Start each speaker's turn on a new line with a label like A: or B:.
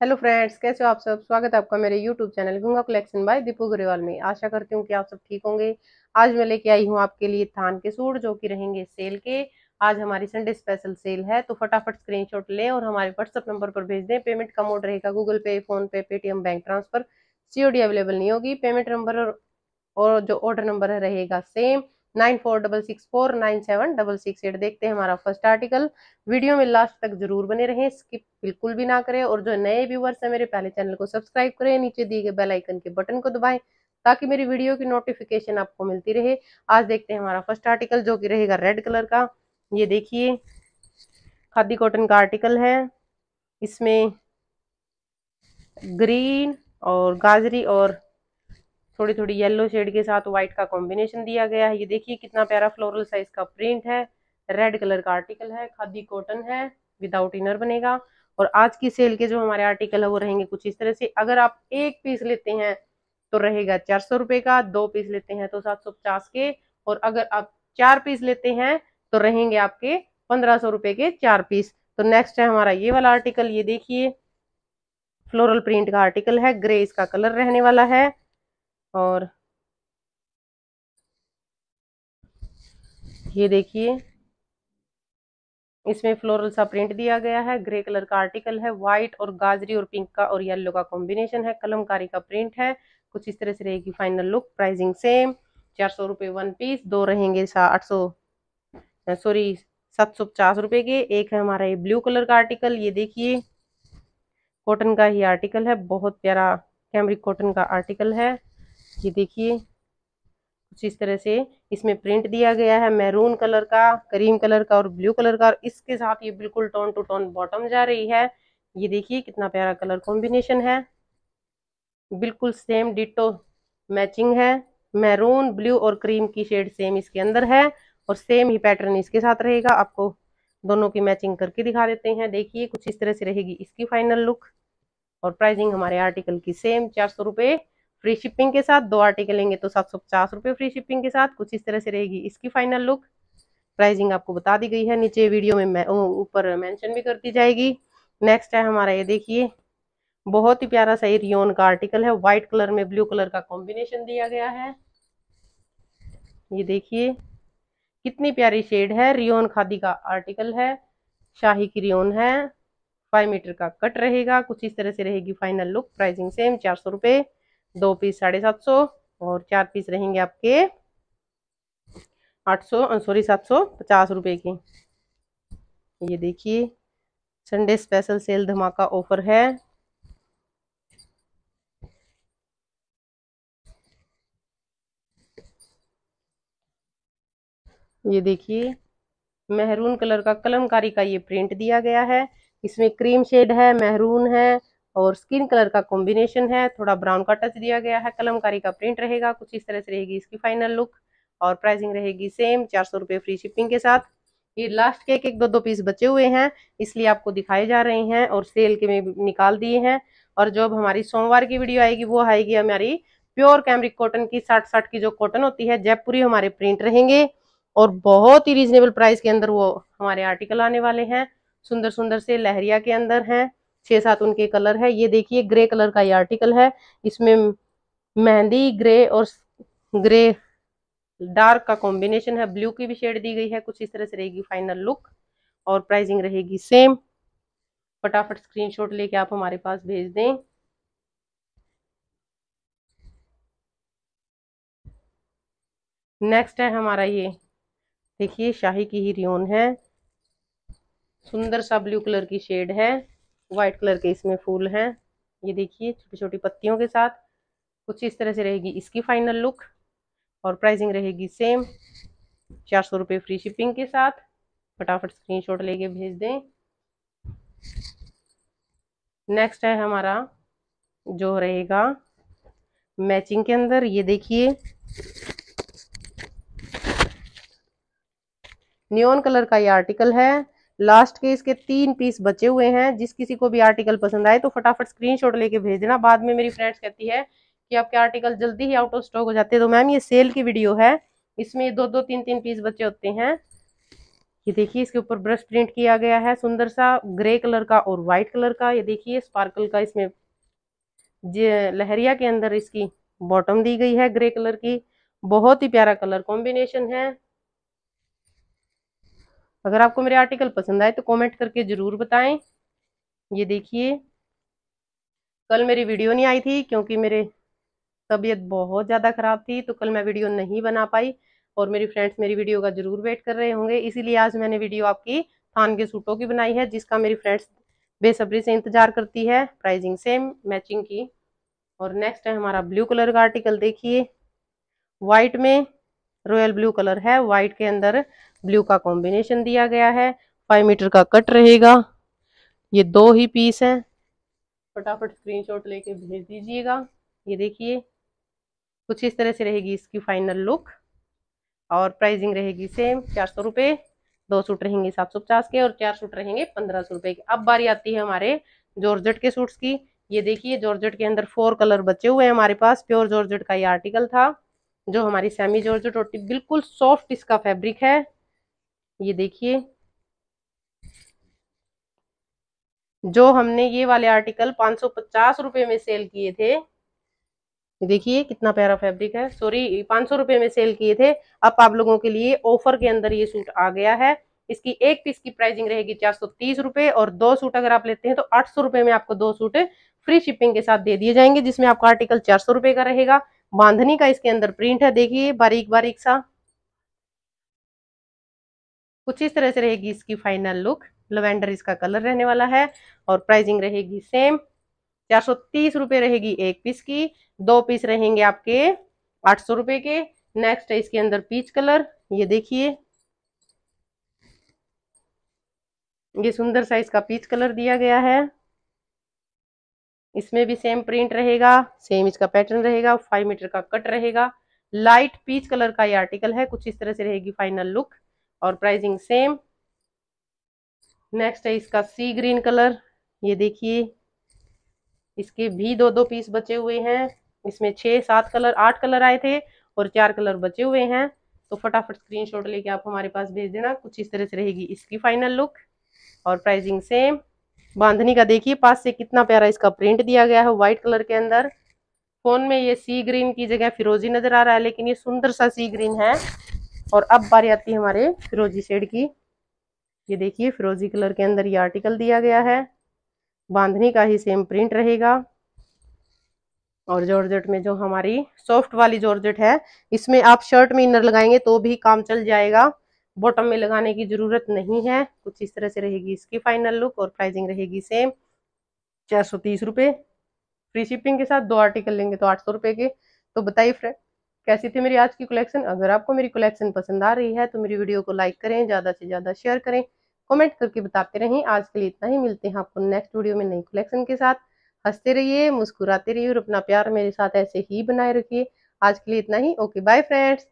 A: Hello friends कैसे हो आप सब? स्वागत है आपका मेरे YouTube channel Ganga collection by Deepu Grewal में। आशा करती हूँ कि आप सब ठीक होंगे। आज मैं लेके आई हूँ आपके लिए थान के सूट जो कि रहेंगे सेल के। आज हमारी संडे स्पेशल सेल है तो फटाफट स्क्रीनशॉट लें और हमारे व्हाट्सअप नंबर पर भेज दें। पेमेंट का मोड रहेगा Google pay PhonePe Paytm bank transfer COD available नहीं होगी। पेमेंट नंबर और जो ऑर्डर नंबर रहेगा same nine four double six four nine seven double six eight देखते हैं हमारा फ़र्स्ट आर्टिकल। वीडियो में लास्ट तक ज़रूर बने रहें स्किप बिल्कुल भी ना करें और जो नए व्यूवर्स हैं मेरे पहले चैनल को सब्सक्राइब करें, नीचे दिए गए बेल आइकन के बटन को दबाएँ, ताकि मेरी वीडियो की नोटिफिकेशन आपको मिलती रहे। आज देखते हैं हमारा फ़र्स्ट आर्टिकल जो कि रहेगा रेड कलर का। ये देखिए, खादी कॉटन का आर्टिकल है। इसमें ग्रीन और गाजरी और थोड़ी थोड़ी येलो शेड के साथ व्हाइट का कॉम्बिनेशन दिया गया है। ये देखिए कितना प्यारा फ्लोरल साइज़ का प्रिंट है। रेड कलर का आर्टिकल है, खादी कॉटन है विदाउट इनर बनेगा। और आज की सेल के जो हमारे आर्टिकल है, वो रहेंगे कुछ इस तरह से। अगर आप एक पीस लेते हैं तो रहेगा चार सौ रुपए का। दो पीस लेते हैं तो सात सौ पचास के। और अगर आप चार पीस लेते हैं तो रहेंगे आपके पंद्रह सौ रुपए के चार पीस तो नेक्स्ट है हमारा ये वाला आर्टिकल ये देखिए फ्लोरल प्रिंट का आर्टिकल है। ग्रे इसका कलर रहने वाला है। और ये देखिए, इसमें फ्लोरल सा प्रिंट दिया गया है ग्रे कलर का आर्टिकल है व्हाइट और गाजरी और पिंक का और येलो का कॉम्बिनेशन है, कलमकारी का प्रिंट है, कुछ इस तरह से रहेगी फाइनल लुक प्राइसिंग सेम चार सौ रुपये वन पीस दो रहेंगे आठ सौ सॉरी सात सौ पचास रुपये के, एक है हमारा ये ब्लू कलर का आर्टिकल ये देखिए कॉटन का ही आर्टिकल है, बहुत प्यारा कैमरिक कॉटन का आर्टिकल है। ये देखिए, कुछ इस तरह से इसमें प्रिंट दिया गया है मैरून कलर का क्रीम कलर का और ब्लू कलर का और इसके साथ ये बिल्कुल टोन टू टोन बॉटम जा रही है। ये देखिए कितना प्यारा कलर कॉम्बिनेशन है। बिल्कुल सेम डिटो मैचिंग है। मैरून ब्लू और क्रीम की शेड सेम इसके अंदर है और सेम ही पैटर्न इसके साथ रहेगा। आपको दोनों की मैचिंग करके दिखा देते हैं। देखिए कुछ इस तरह से रहेगी इसकी फाइनल लुक और प्राइसिंग हमारे आर्टिकल की सेम चार सौ रुपये फ्री शिपिंग के साथ दो आर्टिकल लेंगे तो सात सौ पचास रुपये फ्री शिपिंग के साथ, कुछ इस तरह से रहेगी। इसकी फाइनल लुक प्राइसिंग आपको बता दी गई है नीचे वीडियो में ऊपर मेंशन भी कर दी जाएगी। नेक्स्ट है हमारा, ये देखिए, बहुत ही प्यारा सा रियोन का आर्टिकल है व्हाइट कलर में ब्लू कलर का कॉम्बिनेशन दिया गया है। ये देखिए, कितनी प्यारी शेड है रियोन खादी का आर्टिकल है, शाही की रियोन है फाइव मीटर का कट रहेगा, कुछ इस तरह से रहेगी फाइनल लुक प्राइसिंग सेम चार सौ रुपये। दो पीस साढ़े सात सौ और चार पीस रहेंगे आपके आठ सौ सॉरी सात सौ पचास रुपये की। ये देखिए संडे स्पेशल सेल धमाका ऑफ़र है। ये देखिए, मेहरून कलर का कलमकारी का ये प्रिंट दिया गया है। इसमें क्रीम शेड है, मेहरून है और स्किन कलर का कॉम्बिनेशन है, थोड़ा ब्राउन का टच दिया गया है, कलमकारी का प्रिंट रहेगा, कुछ इस तरह से रहेगी इसकी फाइनल लुक और प्राइसिंग रहेगी सेम चार सौ रुपये फ्री शिपिंग के साथ। ये लास्ट के एक एक दो दो पीस बचे हुए हैं, इसलिए आपको दिखाए जा रहे हैं और सेल के में निकाल दिए हैं। और जो अब हमारी सोमवार की वीडियो आएगी, वो आएगी हमारी प्योर कैमरिक कॉटन की साठ साठ की जो कॉटन होती है, जयपुरी हमारे प्रिंट रहेंगे और बहुत ही रीजनेबल प्राइस के अंदर वो हमारे आर्टिकल आने वाले हैं। सुंदर सुंदर से लहरिया के अंदर हैं। छह सात उनके कलर है। ये देखिए, ग्रे कलर का ये आर्टिकल है। इसमें मेहंदी, ग्रे और ग्रे, डार्क का कॉम्बिनेशन है। ब्लू की भी शेड दी गई है। कुछ इस तरह से रहेगी फाइनल लुक और प्राइसिंग रहेगी सेम। फटाफट स्क्रीनशॉट लेके आप हमारे पास भेज दें। नेक्स्ट है हमारा ये। देखिए, शाही की ही रियोन है। सुंदर सा ब्लू कलर की शेड है। व्हाइट कलर के इसमें फूल हैं। ये देखिए छोटी छोटी पत्तियों के साथ। कुछ इस तरह से रहेगी इसकी फाइनल लुक और प्राइसिंग रहेगी सेम चार सौ रुपये फ्री शिपिंग के साथ। फटाफट स्क्रीनशॉट लेके भेज दें। नेक्स्ट है हमारा, जो रहेगा मैचिंग के अंदर। ये देखिए। नियोन कलर का ये आर्टिकल है। लास्ट के इसके तीन पीस बचे हुए हैं। जिस किसी को भी आर्टिकल पसंद आए तो फटाफट स्क्रीनशॉट लेके भेज देना बाद में मेरी फ्रेंड्स कहती है कि आपके आर्टिकल जल्दी ही आउट ऑफ़ स्टॉक हो जाते हैं। तो मैम ये सेल की वीडियो है। इसमें दो दो, तीन तीन पीस बचे होते हैं। ये देखिए, इसके ऊपर ब्रश प्रिंट किया गया है। सुंदर सा ग्रे कलर का और व्हाइट कलर का। ये देखिए स्पार्कल का इसमें लहरिया के अंदर इसकी बॉटम दी गई है ग्रे कलर की। बहुत ही प्यारा कलर कॉम्बिनेशन है। अगर आपको मेरे आर्टिकल पसंद आए तो कमेंट करके ज़रूर बताएँ। ये देखिए, कल मेरी वीडियो नहीं आई थी क्योंकि मेरे तबीयत बहुत ज़्यादा ख़राब थी तो कल मैं वीडियो नहीं बना पाई और मेरी फ्रेंड्स मेरी वीडियो का ज़रूर वेट कर रहे होंगे। इसीलिए आज मैंने वीडियो आपकी थान के सूटों की बनाई है, जिसका मेरी फ्रेंड्स बेसब्री से इंतज़ार करती है। प्राइजिंग सेम मैचिंग की। और नेक्स्ट है हमारा ब्लू कलर का आर्टिकल देखिए। वाइट में रॉयल ब्लू कलर है वाइट के अंदर ब्लू का कॉम्बिनेशन दिया गया है फाइव मीटर का कट रहेगा। ये दो ही पीस हैं। फटाफट स्क्रीनशॉट लेके भेज दीजिएगा। ये देखिए, कुछ इस तरह से रहेगी इसकी फाइनल लुक और प्राइसिंग रहेगी सेम चार सौ रुपये दो सूट रहेंगे सात सौ पचास के और चार सूट रहेंगे पंद्रह सौ रुपये के। अब बारी आती है हमारे जॉर्जेट के सूट्स की। ये देखिए जॉर्जेट के अंदर फोर कलर बचे हुए हैं हमारे पास। प्योर जॉर्जेट का ये आर्टिकल था। जो हमारी सेमी जॉर्जेट टोटी बिल्कुल सॉफ्ट इसका फैब्रिक है। ये देखिए। जो हमने ये वाले आर्टिकल पाँच सौ पचास में सेल किए थे। देखिए, कितना प्यारा फैब्रिक है। सॉरी पाँच सौ रुपये में सेल किए थे। अब आप लोगों के लिए ऑफ़र के अंदर ये सूट आ गया है। इसकी एक पीस की प्राइसिंग रहेगी चार सौ तीस रुपये और दो सूट अगर आप लेते हैं तो आठ सौ रुपये में आपको दो सूट फ्री शिपिंग के साथ दे दिए जाएँगे, जिसमें आपका आर्टिकल चार सौ रुपये का रहेगा। बांधनी का इसके अंदर प्रिंट है, देखिए बारीक बारीक सा। कुछ इस तरह से रहेगी इसकी फाइनल लुक लवेंडर इसका कलर रहने वाला है और प्राइसिंग रहेगी सेम चार सौ तीस रुपये रहेगी एक पीस की। दो पीस रहेंगे आपके आठ सौ रुपये के। नेक्स्ट है इसके अंदर पीच कलर ये देखिए। ये सुंदर साइज़ का पीच कलर दिया गया है। इसमें भी सेम प्रिंट रहेगा सेम इसका पैटर्न रहेगा फाइव मीटर का कट रहेगा। लाइट पीच कलर का ये आर्टिकल है, कुछ इस तरह से रहेगी फाइनल लुक और प्राइसिंग सेम नेक्स्ट है इसका सी ग्रीन कलर ये देखिए। इसके भी दो दो पीस बचे हुए हैं। इसमें छः सात कलर आठ कलर आए थे और चार कलर बचे हुए हैं। तो फटाफट स्क्रीनशॉट लेके आप हमारे पास भेज देना, कुछ इस तरह से रहेगी इसकी फाइनल लुक और प्राइसिंग सेम बांधनी का देखिए, पास से कितना प्यारा इसका प्रिंट दिया गया है व्हाइट कलर के अंदर। फ़ोन में ये सी ग्रीन की जगह फिरोजी नज़र आ रहा है, लेकिन ये सुंदर सा सी ग्रीन है। और अब बारी आती है हमारे फिरोजी शेड की। ये देखिए फिरोजी कलर के अंदर ये आर्टिकल दिया गया है। बांधनी का ही सेम प्रिंट रहेगा। और जॉर्जेट में जो हमारी सॉफ्ट वाली जॉर्जेट है, इसमें आप शर्ट में इनर लगाएँगे तो भी काम चल जाएगा। बॉटम में लगाने की ज़रूरत नहीं है। कुछ इस तरह से रहेगी इसकी फाइनल लुक और प्राइसिंग रहेगी सेम चार सौ तीस रुपये फ्री शिपिंग के साथ दो आर्टिकल लेंगे तो आठ सौ रुपये के। तो बताइए फ्रेंड कैसी थी मेरी आज की कलेक्शन अगर आपको मेरी कलेक्शन पसंद आ रही है तो मेरी वीडियो को लाइक करें, ज़्यादा से ज़्यादा शेयर करें। कमेंट करके बताते रहें। आज के लिए इतना ही। मिलते हैं आपको नेक्स्ट वीडियो में नई कलेक्शन के साथ। हँसते रहिए, मुस्कुराते रहिए और अपना प्यार मेरे साथ ऐसे ही बनाए रखिए। आज के लिए इतना ही। Okay bye friends